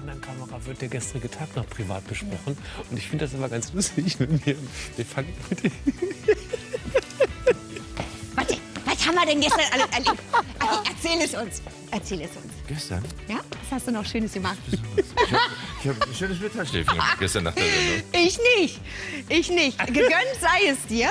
anderen Kamera wird der gestrige Tag noch privat besprochen. Und ich finde das immer ganz lustig mit mir. Wir fangen mit haben wir denn gestern alle erlebt? Erzähl es uns. Erzähl es uns. Gestern? Ja? Was hast du noch Schönes gemacht? Ich habe hab ein schönes Mittagsschläfchen gemacht gestern nach der Sendung. Ich nicht. Ich nicht. Gegönnt sei es dir.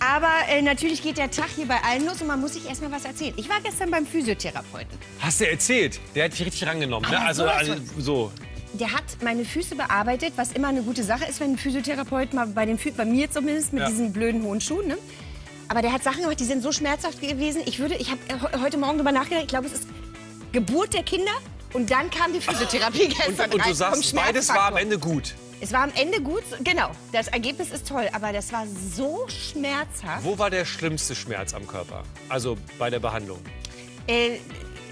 Aber äh, natürlich geht der Tag hier bei allen los und man muss sich erst mal was erzählen. Ich war gestern beim Physiotherapeuten. Hast du erzählt? Der hat dich richtig rangenommen. Ne? Aber Also, also so. Der hat meine Füße bearbeitet, was immer eine gute Sache ist, wenn ein Physiotherapeut mal bei den Füßen, bei mir zumindest, mit Ja. diesen blöden hohen Schuhen. Ne? Aber der hat Sachen gemacht, die sind so schmerzhaft gewesen. Ich würde, ich habe heute Morgen drüber nachgedacht. Ich glaube, es ist Geburt der Kinder und dann kam die Physiotherapie gestern Und, und du sagst, beides war am. Ende gut. Es war am Ende gut, genau. Das Ergebnis ist toll, aber das war so schmerzhaft. Wo war der schlimmste Schmerz am Körper? Also bei der Behandlung. Äh,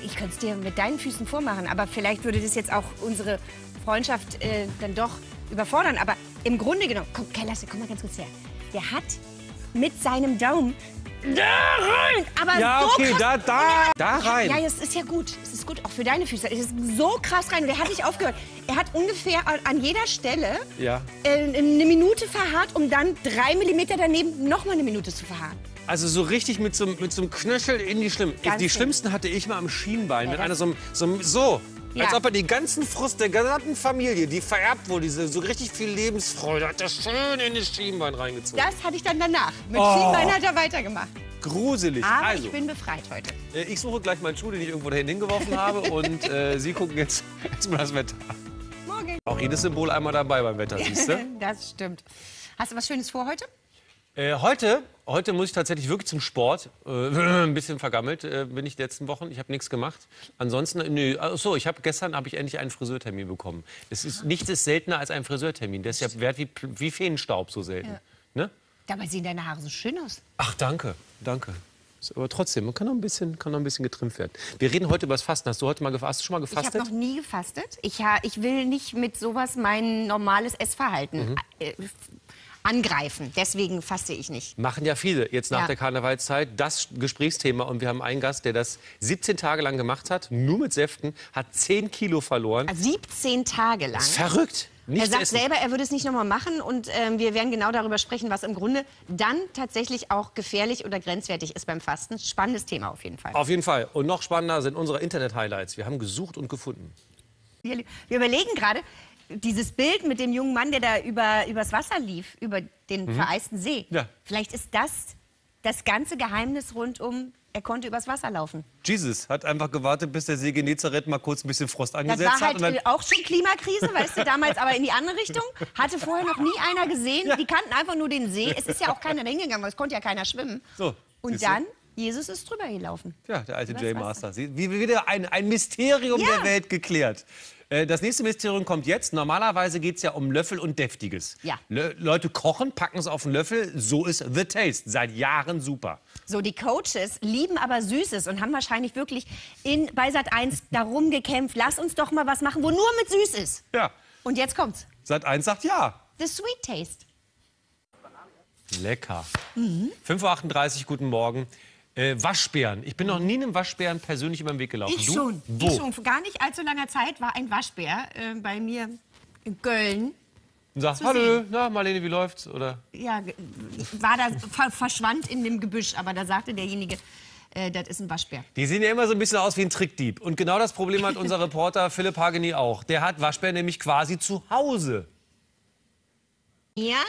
ich könnte es dir mit deinen Füßen vormachen, aber vielleicht würde das jetzt auch unsere Freundschaft äh, dann doch überfordern. Aber im Grunde genommen, komm, Kai, lass, komm mal ganz kurz her. Der hat mit seinem Daumen da rein, aber Ja, so okay, krass. da, da, da rein. Ja, ja, es ist ja gut. Es ist gut, auch für deine Füße. Es ist so krass rein. Und er hat nicht aufgehört. Er hat ungefähr an- jeder Stelle Ja. äh, eine Minute verharrt, um dann drei Millimeter daneben noch mal eine Minute zu verharren. Also so richtig mit so, mit so einem Knöchel in die Schlimm. Ganz die schlimm. schlimmsten hatte ich mal am Schienbein. mit das- einer so, so, so. Ja. Als ob er die ganzen Frust der gesamten Familie, die vererbt wurde, diese so richtig viel Lebensfreude, hat er schön in das Schienbein reingezogen. Das hatte ich dann danach. Mit Oh. Schienbein hat er weitergemacht. Gruselig. Aber also, ich bin befreit heute. äh, ich suche gleich meinen Schuh, den ich irgendwo dahin hingeworfen habe. und äh, Sie gucken jetzt erstmal das Wetter. Morgen. Auch jedes Symbol einmal dabei beim Wetter, siehst du? Das stimmt. Hast du was Schönes vor heute? Äh, heute, heute muss ich tatsächlich wirklich zum Sport. Äh, ein bisschen vergammelt äh, bin ich die letzten Wochen. Ich habe nichts gemacht. Ansonsten, äh, nö. Ach so, ich habe gestern habe ich endlich einen Friseurtermin bekommen. Es ist nichts ist seltener als ein Friseurtermin. Der ist ja wert wie, wie Feenstaub so selten. Ne? Dabei sehen deine Haare so schön aus. Ach, danke, danke. Aber trotzdem, man kann noch ein bisschen, kann noch ein bisschen getrimmt werden. Wir reden heute über das Fasten. Hast du heute mal du schon mal Ich habe gefastet? noch nie gefastet. Ich, ha, ich will nicht mit sowas mein normales Essverhalten Mhm. äh, angreifen. Deswegen faste ich nicht. Machen ja viele jetzt nach Ja. der Karnevalszeit. Das Gesprächsthema. Und wir haben einen Gast, der das 17 Tage lang gemacht hat, nur mit Säften, hat 10 Kilo verloren. 17 Tage lang. Verrückt. Er Nichts sagt essen. selber, er würde es nicht nochmal machen und ähm, wir werden genau darüber sprechen, was im Grunde dann tatsächlich auch gefährlich oder grenzwertig ist beim Fasten. Spannendes Thema auf jeden Fall. Auf jeden Fall. Und noch spannender sind unsere Internet-Highlights. Wir haben gesucht und gefunden. Wir, wir überlegen gerade, dieses Bild mit dem jungen Mann, der da über, übers Wasser lief, über den vereisten See. Ja. Vielleicht ist das das ganze Geheimnis rund um, er konnte übers Wasser laufen. Jesus hat einfach gewartet, bis der See Genezareth mal kurz ein bisschen Frost Das angesetzt war hat. halt Und dann, äh, auch schon Klimakrise, weißt du, damals aber in die andere Richtung. Hatte vorher noch nie einer gesehen. Die kannten einfach nur den See. Es ist ja auch keiner hingegangen, weil es konnte ja keiner schwimmen. So, Und dann, Jesus ist drüber gelaufen. ja, der alte Übers Jay Wasser. Master. Sie- Wie wie wieder ein, ein Mysterium Ja. der Welt geklärt. Äh, Das nächste Mysterium kommt jetzt. Normalerweise geht es ja um Löffel und Deftiges. Ja. Le Leute kochen, packen es auf den Löffel. So ist The Taste. Seit Jahren super. So, die Coaches lieben aber Süßes und haben wahrscheinlich wirklich in, bei Sat 1 darum gekämpft, lass uns doch mal was machen, wo nur mit süß ist. Ja. Und jetzt kommt's. Seit eins sagt ja. The Sweet Taste. Lecker. 5.38 Uhr, guten Morgen. Äh, Waschbären. Ich bin noch nie einem Waschbären persönlich über den Weg gelaufen. Ich du? schon. Wo? Ich schon. Vor gar nicht allzu langer Zeit war ein Waschbär äh, bei mir in Köln. Und sagst, zu hallo, sehen. na, Marlene, wie läuft's? Oder? Ja, ge- war da, ver verschwand in dem Gebüsch, aber da sagte derjenige, äh, das ist ein Waschbär. Die sehen ja immer so ein bisschen aus wie ein Trickdieb. Und genau das Problem hat unser Reporter Philipp Hageni auch. Der hat Waschbär nämlich quasi zu Hause. Ja,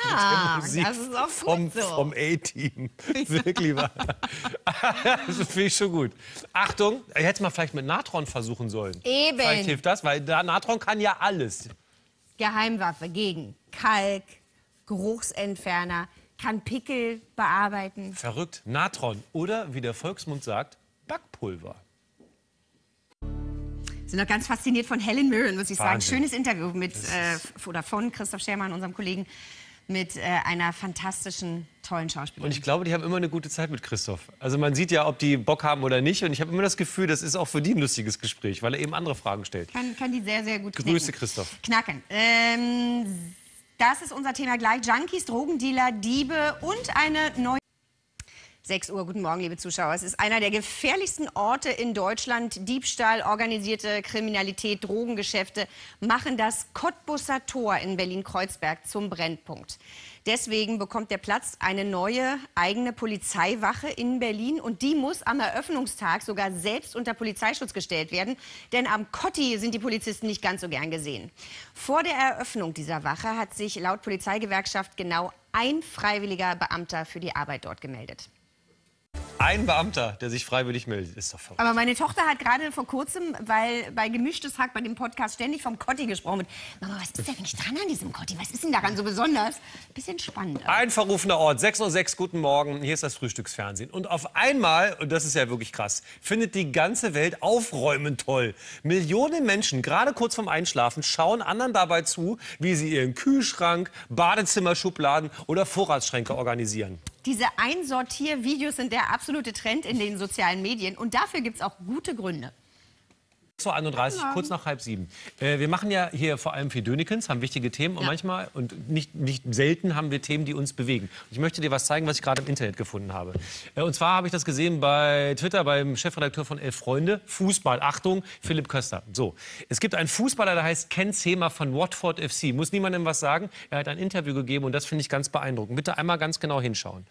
das ist auch vom, so. vom A-Team. Wirklich wahr. das finde ich schon gut. Achtung, ich hätte es mal vielleicht mit Natron versuchen sollen. Eben. Vielleicht hilft das, weil da Natron kann ja alles. Geheimwaffe gegen Kalk, Geruchsentferner, kann Pickel bearbeiten. Verrückt. Natron. Oder, wie der Volksmund sagt, Backpulver. Sind noch ganz fasziniert von Helen Mirren, muss ich sagen. Wahnsinn. Schönes Interview mit, äh, oder von Christoph Schermann, unserem Kollegen, mit äh, einer fantastischen, tollen Schauspielerin. Und ich glaube, die haben immer eine gute Zeit mit Christoph. Also man sieht ja, ob die Bock haben oder nicht. Und ich habe immer das Gefühl, das ist auch für die ein lustiges Gespräch, weil er eben andere Fragen stellt. kann, kann die sehr, sehr gut Grüße, knacken. Christoph. Knacken. Ähm, das ist unser Thema gleich. Junkies, Drogendealer, Diebe und eine neue... 6 Uhr, guten Morgen, liebe Zuschauer. Es ist einer der gefährlichsten Orte in Deutschland. Diebstahl, organisierte Kriminalität, Drogengeschäfte machen das Cottbusser Tor in Berlin-Kreuzberg zum Brennpunkt. Deswegen bekommt der Platz eine neue eigene Polizeiwache in Berlin und die muss am Eröffnungstag sogar selbst unter Polizeischutz gestellt werden, denn am Kotti sind die Polizisten nicht ganz so gern gesehen. Vor der Eröffnung dieser Wache hat sich laut Polizeigewerkschaft genau ein freiwilliger Beamter für die Arbeit dort gemeldet. Ein Beamter, der sich freiwillig meldet, ist doch verrückt. Aber meine Tochter hat gerade vor kurzem, weil bei Gemischtes Hack bei dem Podcast ständig vom Kotti gesprochen wird. Mama, was ist denn nicht dran an diesem Kotti? Was ist denn daran so besonders? Bisschen spannend. Ein verrufener Ort, 6.06 Uhr, guten Morgen, hier ist das Frühstücksfernsehen. Und auf einmal, und das ist ja wirklich krass, findet die ganze Welt Aufräumen toll. Millionen Menschen, gerade kurz vorm Einschlafen, schauen anderen dabei zu, wie sie ihren Kühlschrank, Badezimmerschubladen oder Vorratsschränke organisieren. Diese Einsortiervideos sind der absolute Trend in den sozialen Medien und dafür gibt es auch gute Gründe. 6.31 Uhr, kurz nach halb sieben. Äh, wir machen ja hier vor allem viel Dönikens, haben wichtige Themen und Ja. manchmal und nicht, nicht selten haben wir Themen, die uns bewegen. Und ich möchte dir was zeigen, was ich gerade im Internet gefunden habe. Äh, und zwar habe ich das gesehen bei Twitter beim Chefredakteur von Elf Freunde. Fußball, Achtung, Philipp Köster. So, es gibt einen Fußballer, der heißt Ken Zema von Watford FC. Muss niemandem was sagen. Er hat ein Interview gegeben und das finde ich ganz beeindruckend. Bitte einmal ganz genau hinschauen.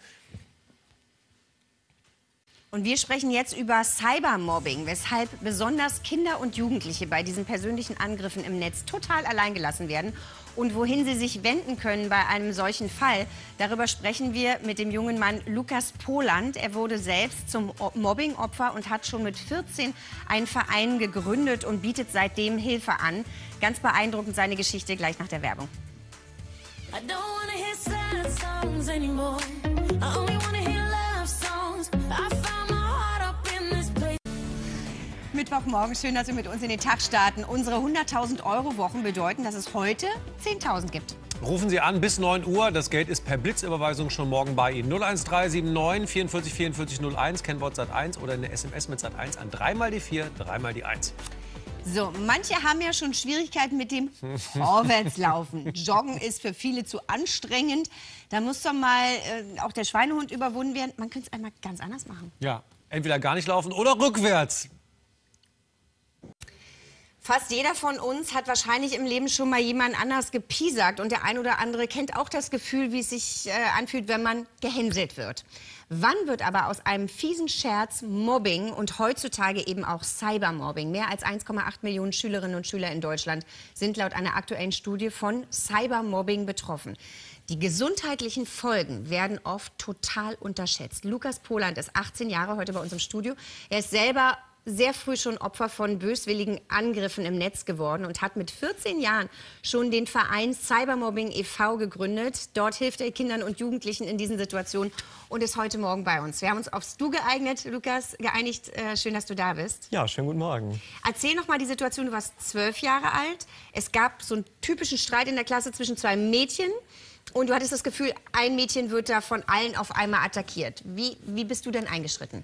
Und wir sprechen jetzt über Cybermobbing, weshalb besonders Kinder und Jugendliche bei diesen persönlichen Angriffen im Netz total alleingelassen werden und wohin sie sich wenden können bei einem solchen Fall. Darüber sprechen wir mit dem jungen Mann Lukas Poland. Er wurde selbst zum Mobbingopfer und hat schon mit 14 einen Verein gegründet und bietet seitdem Hilfe an. Ganz beeindruckend seine Geschichte gleich nach der Werbung. I don't wanna hear sad songs anymore. I only wanna Mittwochmorgen, schön, dass Sie mit uns in den Tag starten. Unsere 100.000 Euro Wochen bedeuten, dass es heute 10.000 gibt. Rufen Sie an bis 9 Uhr. Das Geld ist per Blitzüberweisung schon morgen bei Ihnen. 01379 44 44 01, Kennwort Sat 1 oder eine SMS mit Sat 1 an dreimal die 4, dreimal die 1. So, manche haben ja schon Schwierigkeiten mit dem Vorwärtslaufen. Joggen ist für viele zu anstrengend. Da muss doch mal äh, auch der Schweinehund überwunden werden. Man könnte es einmal ganz anders machen. Ja, entweder gar nicht laufen oder rückwärts. Fast jeder von uns hat wahrscheinlich im Leben schon mal jemand anders gepiesackt. Und der ein oder andere kennt auch das Gefühl, wie es sich äh, anfühlt, wenn man gehänselt wird. Wann wird aber aus einem fiesen Scherz Mobbing und heutzutage eben auch Cybermobbing? Mehr als 1,8 Millionen Schülerinnen und Schüler in Deutschland sind laut einer aktuellen Studie von Cybermobbing betroffen. Die gesundheitlichen Folgen werden oft total unterschätzt. Lukas Poland ist 18 Jahre heute bei uns im Studio. Er ist selber sehr früh schon Opfer von böswilligen Angriffen im Netz geworden und hat mit 14 Jahren schon den Verein Cybermobbing e.V. gegründet. Dort hilft er Kindern und Jugendlichen in diesen Situationen und ist heute Morgen bei uns. Wir haben uns aufs Du geeignet, Lukas, geeinigt. Äh, schön, dass du da bist. Ja, schönen guten Morgen. Erzähl noch mal die Situation. Du warst zwölf Jahre alt. Es gab so einen typischen Streit in der Klasse zwischen zwei Mädchen. Und du hattest das Gefühl, ein Mädchen wird da von allen auf einmal attackiert. Wie, wie bist du denn eingeschritten?